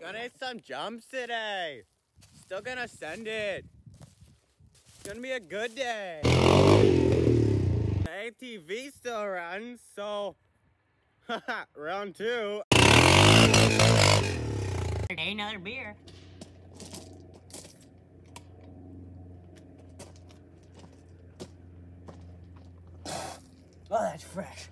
Gonna hit some jumps today. Still gonna send it. It's gonna be a good day. The ATV still runs, so round two. Hey, another beer. Oh, that's fresh.